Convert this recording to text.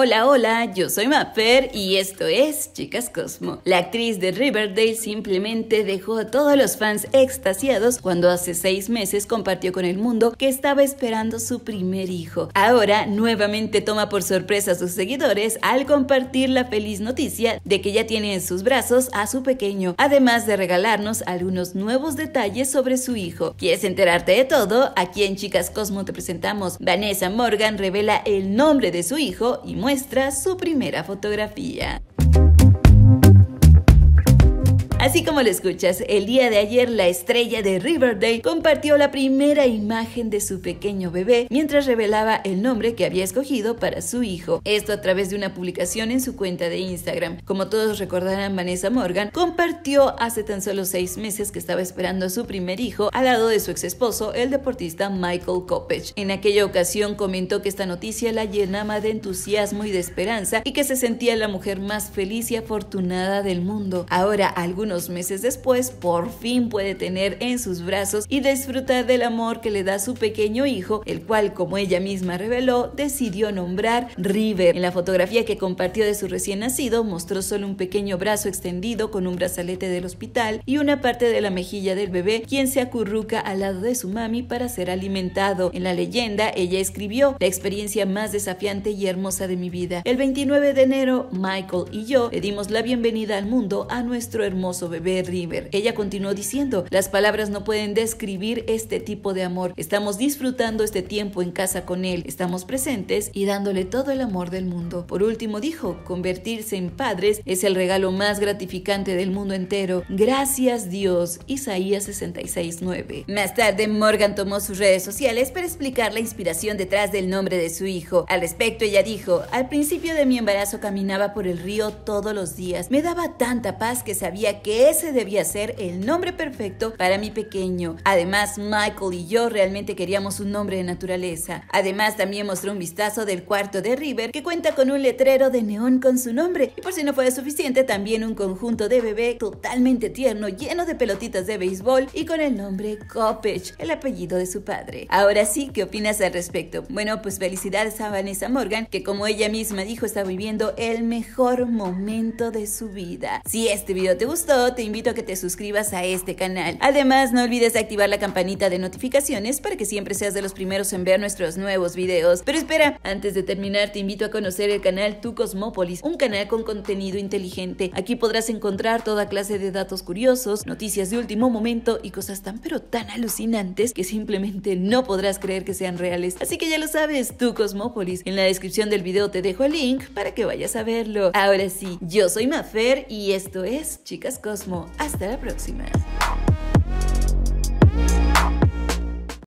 Hola, hola, yo soy Mapper y esto es Chicas Cosmo. La actriz de Riverdale simplemente dejó a todos los fans extasiados cuando hace seis meses compartió con el mundo que estaba esperando su primer hijo. Ahora nuevamente toma por sorpresa a sus seguidores al compartir la feliz noticia de que ya tiene en sus brazos a su pequeño, además de regalarnos algunos nuevos detalles sobre su hijo. ¿Quieres enterarte de todo? Aquí en Chicas Cosmo te presentamos Vanessa Morgan revela el nombre de su hijo y su primera fotografía. Así como lo escuchas, el día de ayer la estrella de Riverdale compartió la primera imagen de su pequeño bebé mientras revelaba el nombre que había escogido para su hijo. Esto a través de una publicación en su cuenta de Instagram. Como todos recordarán, Vanessa Morgan compartió hace tan solo seis meses que estaba esperando a su primer hijo al lado de su ex esposo, el deportista Michael Kopech. En aquella ocasión comentó que esta noticia la llenaba de entusiasmo y de esperanza y que se sentía la mujer más feliz y afortunada del mundo. Ahora, algunos meses después, por fin puede tener en sus brazos y disfrutar del amor que le da su pequeño hijo, el cual, como ella misma reveló, decidió nombrar River. En la fotografía que compartió de su recién nacido, mostró solo un pequeño brazo extendido con un brazalete del hospital y una parte de la mejilla del bebé, quien se acurruca al lado de su mami para ser alimentado. En la leyenda, ella escribió la experiencia más desafiante y hermosa de mi vida. El 29 de enero, Michael y yo le dimos la bienvenida al mundo a nuestro hermoso bebé River. Ella continuó diciendo, las palabras no pueden describir este tipo de amor. Estamos disfrutando este tiempo en casa con él, estamos presentes y dándole todo el amor del mundo. Por último dijo, convertirse en padres es el regalo más gratificante del mundo entero. Gracias Dios. Isaías 66.9. Más tarde, Morgan tomó sus redes sociales para explicar la inspiración detrás del nombre de su hijo. Al respecto, ella dijo, al principio de mi embarazo caminaba por el río todos los días. Me daba tanta paz que sabía que ese debía ser el nombre perfecto para mi pequeño. Además, Michael y yo realmente queríamos un nombre de naturaleza. Además, también mostró un vistazo del cuarto de River, que cuenta con un letrero de neón con su nombre. Y por si no fuera suficiente, también un conjunto de bebé totalmente tierno, lleno de pelotitas de béisbol y con el nombre Kopech, el apellido de su padre. Ahora sí, ¿qué opinas al respecto? Bueno, pues felicidades a Vanessa Morgan, que como ella misma dijo, está viviendo el mejor momento de su vida. Si este video te gustó, te invito a que te suscribas a este canal. Además, no olvides activar la campanita de notificaciones para que siempre seas de los primeros en ver nuestros nuevos videos. Pero espera, antes de terminar, te invito a conocer el canal Tu Cosmópolis, un canal con contenido inteligente. Aquí podrás encontrar toda clase de datos curiosos, noticias de último momento y cosas tan pero tan alucinantes que simplemente no podrás creer que sean reales. Así que ya lo sabes, Tu Cosmópolis. En la descripción del video te dejo el link para que vayas a verlo. Ahora sí, yo soy Mafer y esto es Chicas Cosmos. Hasta la próxima.